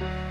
Bye.